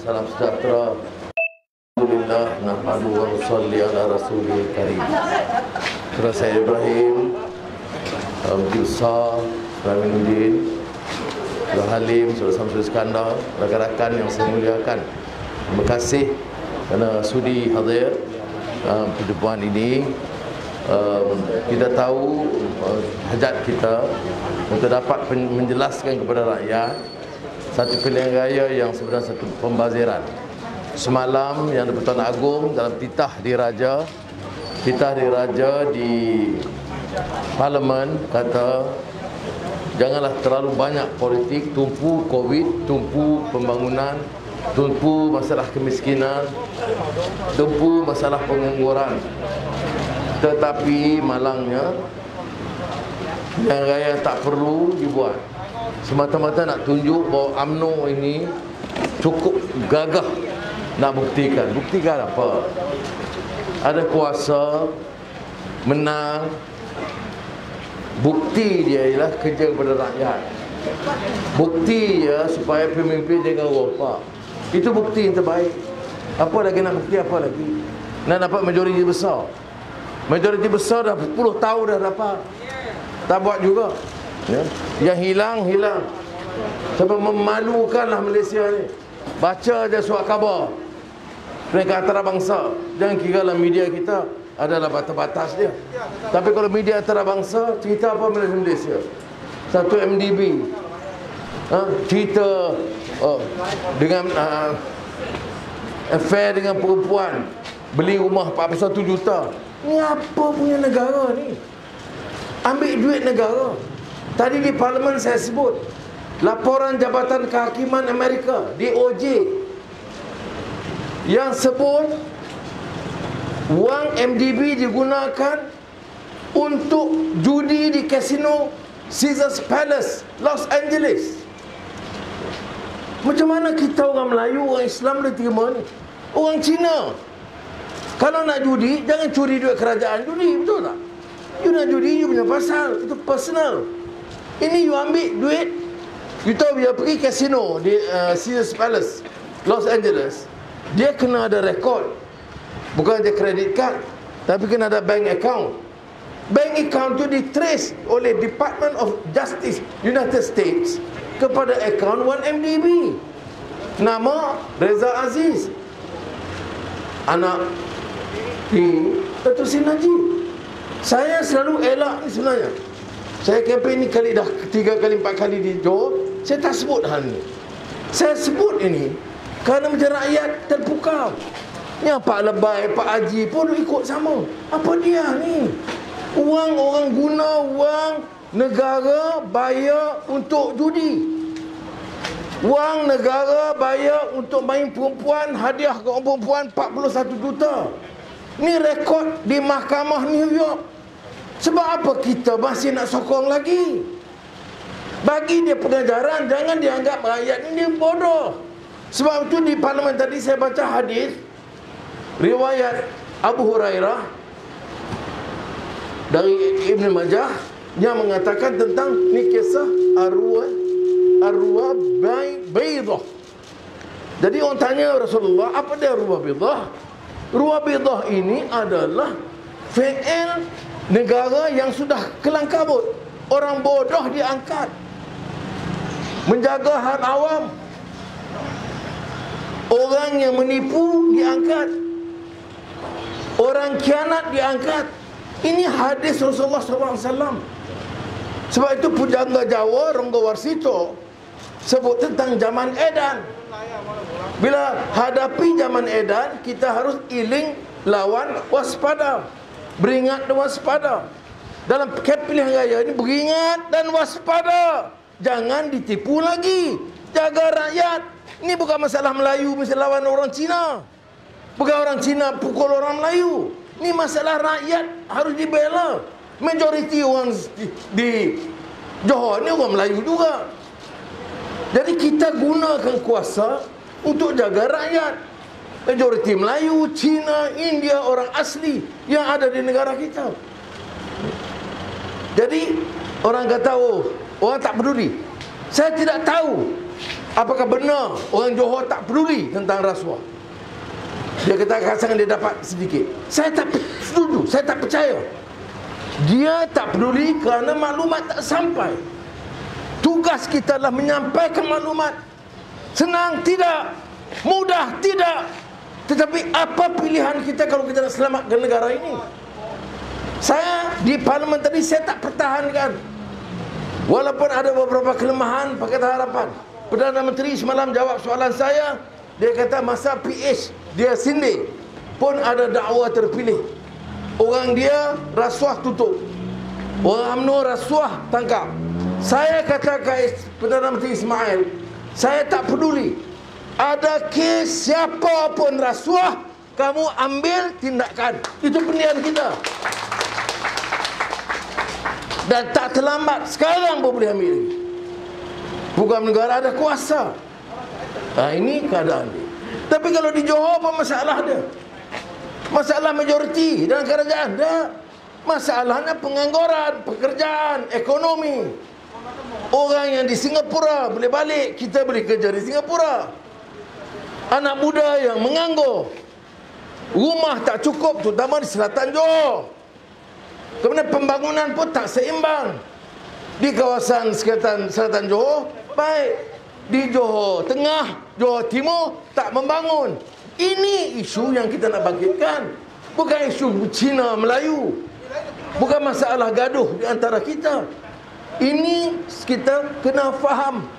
salam sejahtera. Alhamdulillah, nahmadu wa nusalli ala rasulil karim. Saudara saya Ibrahim, Abdul Raminuddin, Saudara Halim, Saudara Samsul Iskandar, rakan-rakan yang saya muliakan. Terima kasih kerana sudi hadir uh, perjumpaan ini. Uh, kita tahu uh, hajat kita untuk dapat menjelaskan kepada rakyat satu pilihan raya yang sebenarnya satu pembaziran. Semalam yang di-Pertuan Agong dalam titah di Raja, titah di Raja di Parlimen kata janganlah terlalu banyak politik, tumpu Covid, tumpu pembangunan, tumpu masalah kemiskinan, tumpu masalah pengangguran. Tetapi malangnya yang raya tak perlu dibuat. Semata-mata nak tunjuk bahawa UMNO ini cukup gagah nak buktikan. Buktikan apa? Ada kuasa menang. Bukti dia ialah kerja kepada rakyat. Bukti ya supaya pemimpin jangan ropak Itu bukti yang terbaik. Apa lagi nak bukti? Apa lagi? Nak dapat majoriti besar. Majoriti besar dah 10 tahun dah dapat. Tak buat juga ya. Yang hilang, hilang Sampai memalukanlah Malaysia ni Baca je surat khabar Mereka antarabangsa Jangan kira lah media kita adalah batas-batas dia. Tapi kalau media antarabangsa, cerita apa Malaysia? Satu MDB. Ha? Cerita oh, dengan uh, affair dengan perempuan. Beli rumah 41 juta. Ni apa punya negara ni? Ambil duit negara. Tadi di parlimen saya sebut. Laporan Jabatan Kehakiman Amerika, DOJ. Yang sebut Wang MDB digunakan untuk judi di kasino Caesars Palace, Los Angeles. Macam mana kita orang Melayu, orang Islam boleh terima ni? Orang Cina. Kalau nak judi, jangan curi duit kerajaan judi, betul tak? You nak judi, you punya pasal. Itu personal. Ini you ambil duit, you tahu dia pergi kasino di uh, Caesars Palace, Los Angeles. Dia kena ada rekod Bukan dia credit card Tapi kena ada bank account. Bank account tu ditrace oleh Department of Justice United States Kepada account 1MDB Nama Reza Aziz. Anak di Datuk Sin Najib. Saya selalu elak ni sebenarnya Saya kempen ni kali dah Tiga kali, empat kali di Johor Saya tak sebut hal ni Saya sebut ini Kerana macam rakyat terpukau Ni Pak Lebay, Pak Haji pun ikut sama. Apa dia ni? Uang orang guna wang negara bayar untuk judi. Wang negara bayar untuk main perempuan, hadiah ke perempuan 41 juta. Ni rekod di mahkamah New York. Sebab apa kita masih nak sokong lagi? Bagi dia pengajaran, jangan dianggap rakyat ini bodoh. Sebab itu di parlimen tadi saya baca hadis riwayat Abu Hurairah dari Ibn Majah yang mengatakan tentang ni kisah arwah arwah bay baydah. Jadi orang tanya Rasulullah, apa dia arwah baydah? Ruah baydah ini adalah fi'il negara yang sudah kelang kabut. Orang bodoh diangkat. Menjaga hak awam. Orang yang menipu diangkat. Orang kianat diangkat Ini hadis Rasulullah SAW Sebab itu pujangga Jawa Rongga Warsito Sebut tentang zaman edan Bila hadapi zaman edan Kita harus iling lawan waspada Beringat dan waspada Dalam kepilihan raya ini Beringat dan waspada Jangan ditipu lagi Jaga rakyat Ini bukan masalah Melayu Mesti lawan orang Cina Bukan orang Cina pukul orang Melayu. Ini masalah rakyat harus dibela. Majoriti orang di, di Johor ni orang Melayu juga. Jadi kita gunakan kuasa untuk jaga rakyat. Majoriti Melayu, Cina, India, orang asli yang ada di negara kita. Jadi orang kata oh, orang tak peduli. Saya tidak tahu Apakah benar orang Johor tak peduli tentang rasuah? Dia kata kadang dia dapat sedikit. Saya tak setuju, saya tak percaya. Dia tak peduli kerana maklumat tak sampai. Tugas kita adalah menyampaikan maklumat. Senang tidak, mudah tidak. Tetapi apa pilihan kita kalau kita nak selamatkan negara ini? Saya di parlimen tadi saya tak pertahankan. Walaupun ada beberapa kelemahan Pakatan Harapan. Perdana Menteri semalam jawab soalan saya, dia kata masa PH dia sindir pun ada dakwa terpilih. Orang dia rasuah tutup. Orang UMNO rasuah tangkap. Saya kata ke Perdana Menteri Ismail, saya tak peduli. Ada kes siapa pun rasuah, kamu ambil tindakan. Itu pilihan kita. Dan tak terlambat sekarang pun boleh ambil. Bukan negara ada kuasa. Ha, ini keadaan dia. Tapi kalau di Johor apa masalah dia? Masalah majoriti dalam kerajaan ada. Masalahnya pengangguran, pekerjaan, ekonomi. Orang yang di Singapura boleh balik, kita boleh kerja di Singapura. Anak muda yang menganggur. Rumah tak cukup terutama di selatan Johor. Kemudian pembangunan pun tak seimbang. Di kawasan selatan, selatan Johor, baik. Di Johor Tengah, Johor Timur, tak membangun. Ini isu yang kita nak bangkitkan. Bukan isu Cina Melayu. Bukan masalah gaduh di antara kita. Ini kita kena faham.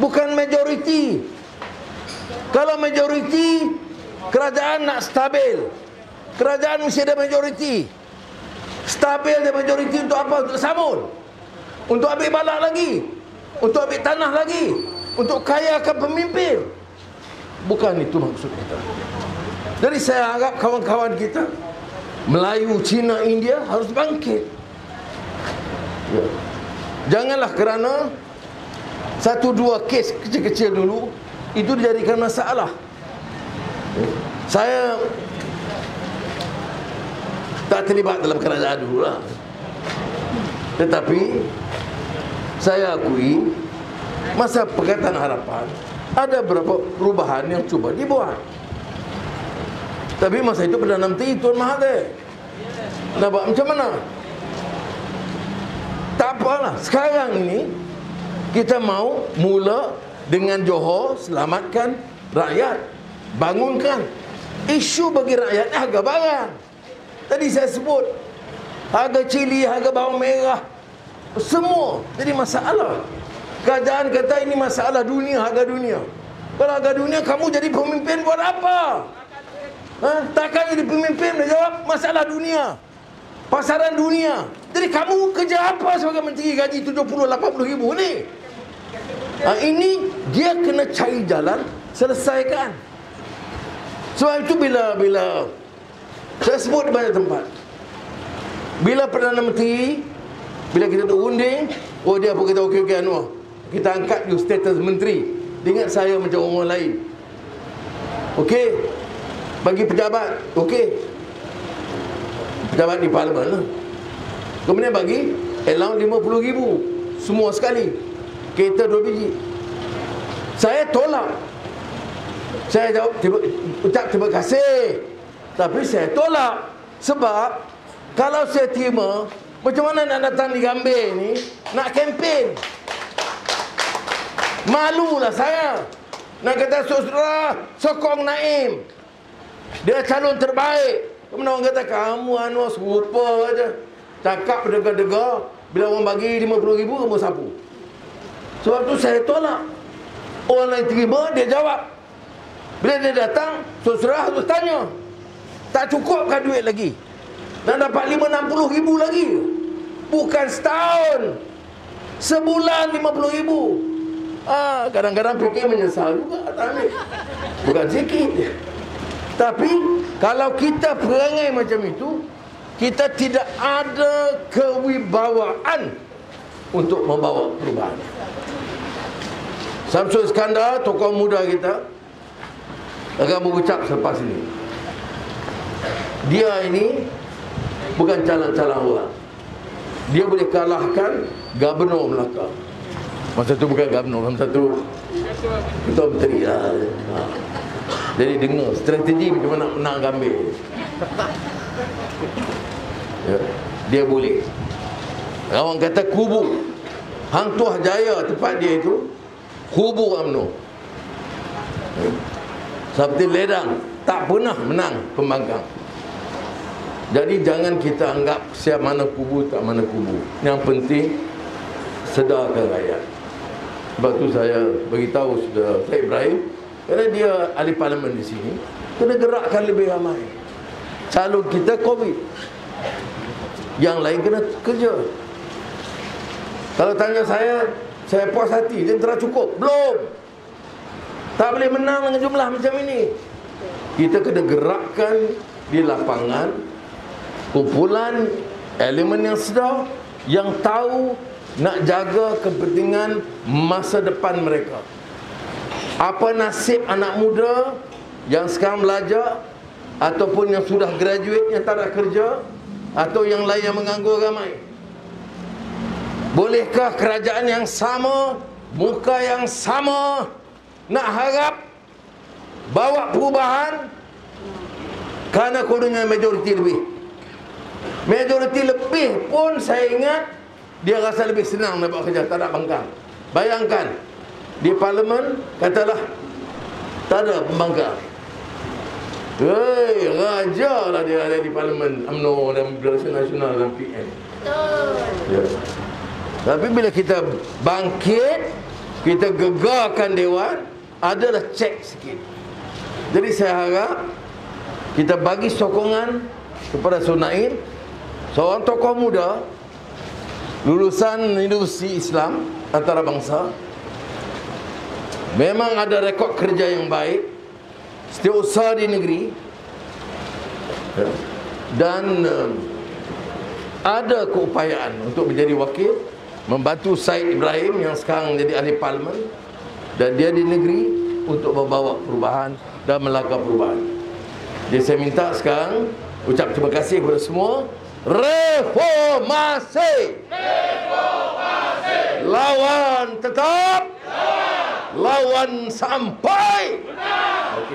Bukan majoriti. Kalau majoriti, kerajaan nak stabil. Kerajaan mesti ada majoriti. Stabil dan majoriti untuk apa? Untuk samun. Untuk ambil balak lagi. Untuk ambil tanah lagi. Untuk kayakan pemimpin. Bukan itu maksud kita. Jadi saya harap kawan-kawan kita Melayu, Cina, India harus bangkit. Ya. Janganlah kerana satu dua kes kecil-kecil dulu itu dijadikan masalah. Ya. Saya tak terlibat dalam kerajaan dulu lah tetapi saya akui masa Pakatan Harapan ada beberapa perubahan yang cuba dibuat tapi masa itu Perdana Menteri Tuan Mahathir buat macam mana tak apalah sekarang ini kita mau mula dengan Johor selamatkan rakyat bangunkan isu bagi rakyat harga barang Tadi saya sebut harga cili, harga bawang merah semua jadi masalah. Kerajaan kata ini masalah dunia, harga dunia. Kalau harga dunia kamu jadi pemimpin buat apa? Ha? Takkan jadi pemimpin dia jawab masalah dunia. Pasaran dunia. Jadi kamu kerja apa sebagai menteri gaji 70 80 ribu ni? Ha, ini dia kena cari jalan selesaikan. Sebab itu bila bila saya sebut banyak tempat Bila Perdana Menteri Bila kita duduk unding Oh dia apa kata okey okey Anwar Kita angkat you status Menteri Dia ingat saya macam orang lain Okey Bagi pejabat Okey Pejabat di parlimen lah. Kemudian bagi Allowance RM50,000 Semua sekali Kereta dua biji. Saya tolak. Saya jawab tiba, Ucap terima kasih. Tapi saya tolak. Sebab Kalau saya terima Macam mana nak datang di Gambir ni? Nak kempen. Malulah saya. Nak kata saudara Sokong Naim. Dia calon terbaik. Kemudian orang kata Kamu Anwar serupa aja. Cakap berdegar-degar. Bila orang bagi RM50,000 Kamu sapu Sebab tu saya tolak. Orang lain terima Dia jawab. Bila dia datang Saudara harus tanya. Tak cukupkan duit lagi. Nak dapat 5-60 ribu lagi. Bukan setahun. Sebulan 50 ribu. Ah, Kadang-kadang fikir menyesal juga Bukan sikit Tapi Kalau kita perangai macam itu Kita tidak ada kewibawaan Untuk membawa perubahan Samsul Iskandar Tokoh muda kita Akan berucap selepas ini dia ini bukan calon-calon orang. Dia boleh kalahkan Gubernur Melaka. Masa tu bukan Gubernur, masa tu Ketua Menteri lah ha. Jadi dengar strategi macam mana nak menang gambil ya. Dia boleh Orang kata kubu Hang Tuah Jaya tempat dia itu Kubu UMNO. Seperti ledang Tak pernah menang pembangkang jadi jangan kita anggap siap mana kubu tak mana kubu. Yang penting sedarkan rakyat. Sebab tu saya beritahu sudah Syed Ibrahim kerana dia ahli parlimen di sini kena gerakkan lebih ramai. Calon kita COVID. Yang lain kena kerja. Kalau tanya saya, saya puas hati, telah cukup. Belum. Tak boleh menang dengan jumlah macam ini. Kita kena gerakkan di lapangan kumpulan elemen yang sedar yang tahu nak jaga kepentingan masa depan mereka. Apa nasib anak muda yang sekarang belajar ataupun yang sudah graduate yang tak ada kerja atau yang lain yang menganggur ramai? Bolehkah kerajaan yang sama, muka yang sama nak harap bawa perubahan kerana kodenya majoriti lebih? Majoriti lebih pun saya ingat dia rasa lebih senang nak buat kerja, tak nak bangkang. Bayangkan di parlimen katalah tak ada pembangkang. Hei, raja lah dia ada di parlimen UMNO dan Barisan Nasional dan PM. Ya. Tapi bila kita bangkit, kita gegarkan Dewan, adalah cek sikit. Jadi saya harap kita bagi sokongan kepada Sunair Seorang tokoh muda Lulusan Universiti Islam Antarabangsa Memang ada rekod kerja yang baik Setiap usaha di negeri. Dan um, Ada keupayaan Untuk menjadi wakil Membantu Said Ibrahim Yang sekarang menjadi ahli parlimen Dan dia di negeri Untuk membawa perubahan Dan melakukan perubahan Jadi saya minta sekarang Ucap terima kasih kepada semua reformasi. Reformasi. Lawan tetap. Lawan, lawan sampai. Benar. Okay.